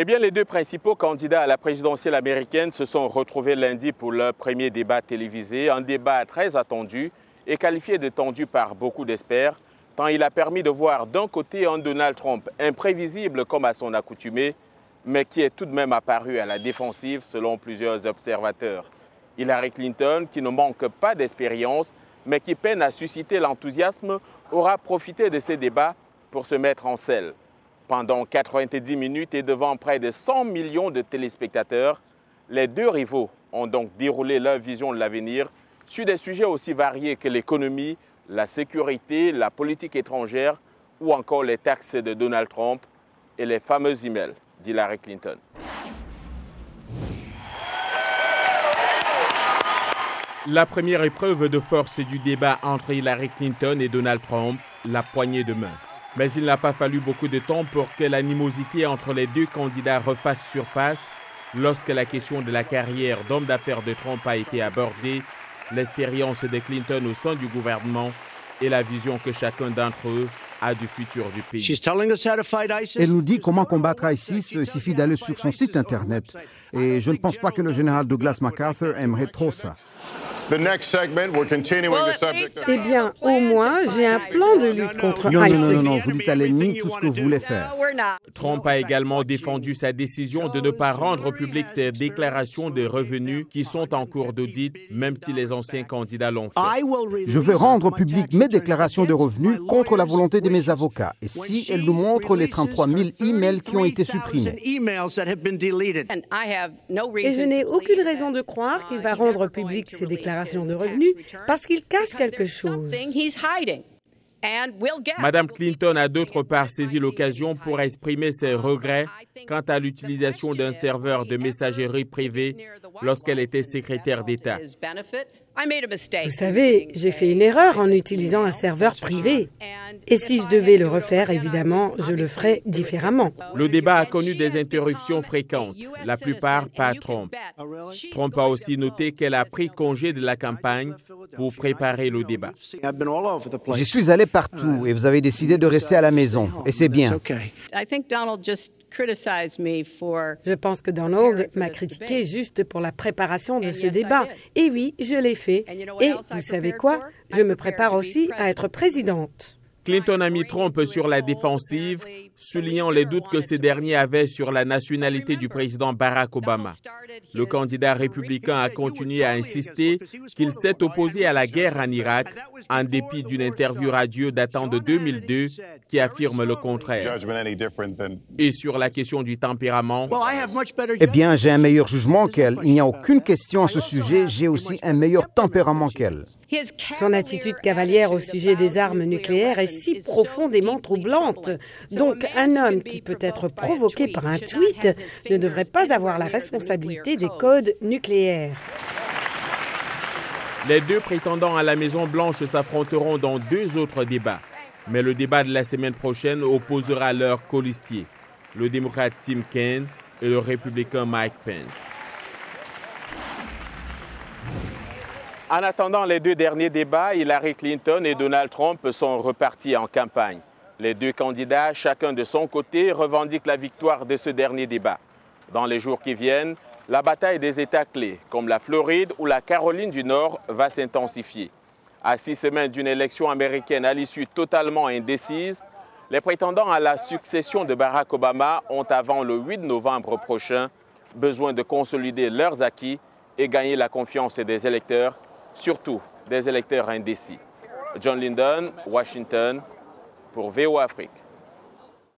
Eh bien, les deux principaux candidats à la présidentielle américaine se sont retrouvés lundi pour leur premier débat télévisé, un débat très attendu et qualifié de tendu par beaucoup d'experts, tant il a permis de voir d'un côté un Donald Trump imprévisible comme à son accoutumée, mais qui est tout de même apparu à la défensive selon plusieurs observateurs. Hillary Clinton, qui ne manque pas d'expérience, mais qui peine à susciter l'enthousiasme, aura profité de ces débats pour se mettre en selle. Pendant 90 minutes et devant près de 100 millions de téléspectateurs, les deux rivaux ont donc déroulé leur vision de l'avenir sur des sujets aussi variés que l'économie, la sécurité, la politique étrangère ou encore les taxes de Donald Trump et les fameux emails d'Hillary Clinton. La première épreuve de force du débat entre Hillary Clinton et Donald Trump, la poignée de main. Mais il n'a pas fallu beaucoup de temps pour que l'animosité entre les deux candidats refasse surface lorsque la question de la carrière d'homme d'affaires de Trump a été abordée, l'expérience de Clinton au sein du gouvernement et la vision que chacun d'entre eux a du futur du pays. Elle nous dit comment combattre ISIS, il suffit d'aller sur son site Internet. Et je ne pense pas que le général Douglas MacArthur aimerait trop ça. Eh bien, au moins, j'ai un plan de lutte contre ISIS. non, non, non, non, vous dites à l'ennemi tout ce que vous voulez faire. Trump a également défendu sa décision de ne pas rendre publiques ses déclarations de revenus qui sont en cours d'audit, même si les anciens candidats l'ont fait. Je vais rendre public mes déclarations de revenus contre la volonté de mes avocats. Et si elle nous montre les 33 000 emails qui ont été supprimés. Et je n'ai aucune raison de croire qu'il va rendre public ses déclarations de revenus parce qu'il cache quelque chose. Madame Clinton a d'autre part saisi l'occasion pour exprimer ses regrets quant à l'utilisation d'un serveur de messagerie privée lorsqu'elle était secrétaire d'État. Vous savez, j'ai fait une erreur en utilisant un serveur privé. Et si je devais le refaire, évidemment, je le ferais différemment. Le débat a connu des interruptions fréquentes, la plupart par Trump. Trump a aussi noté qu'elle a pris congé de la campagne pour préparer le débat. J'y suis allé partout et vous avez décidé de rester à la maison. Et c'est bien. Je pense que Donald m'a critiqué juste pour la préparation de ce débat. Et oui, je l'ai fait. Et vous savez quoi? Je me prépare aussi à être présidente. Clinton a mis Trump sur la défensive, soulignant les doutes que ce dernier avait sur la nationalité du président Barack Obama. Le candidat républicain a continué à insister qu'il s'est opposé à la guerre en Irak, en dépit d'une interview radio datant de 2002 qui affirme le contraire. Et sur la question du tempérament, Eh bien, j'ai un meilleur jugement qu'elle. Il n'y a aucune question à ce sujet. J'ai aussi un meilleur tempérament qu'elle. Son attitude cavalière au sujet des armes nucléaires est si profondément troublante. Donc, un homme qui peut être provoqué par un tweet ne devrait pas avoir la responsabilité des codes nucléaires. les deux prétendants à la Maison-Blanche s'affronteront dans deux autres débats. Mais le débat de la semaine prochaine opposera leurs colistiers, le démocrate Tim Kaine et le républicain Mike Pence. En attendant les deux derniers débats, Hillary Clinton et Donald Trump sont repartis en campagne. Les deux candidats, chacun de son côté, revendiquent la victoire de ce dernier débat. Dans les jours qui viennent, la bataille des États clés, comme la Floride ou la Caroline du Nord, va s'intensifier. À six semaines d'une élection américaine à l'issue totalement indécise, les prétendants à la succession de Barack Obama ont avant le 8 novembre prochain besoin de consolider leurs acquis et gagner la confiance des électeurs, surtout des électeurs indécis. John Lyndon, Washington, pour VO Afrique.